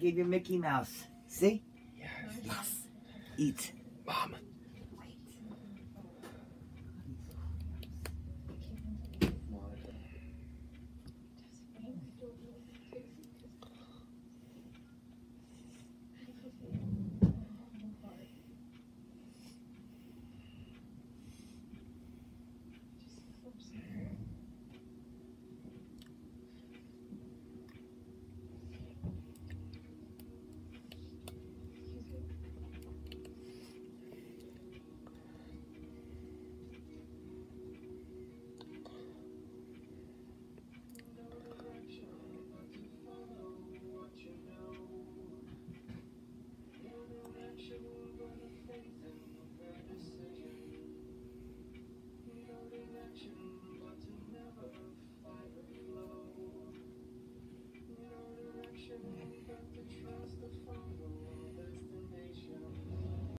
gave you Mickey Mouse. See? Yes. Yes. Eat. Mom,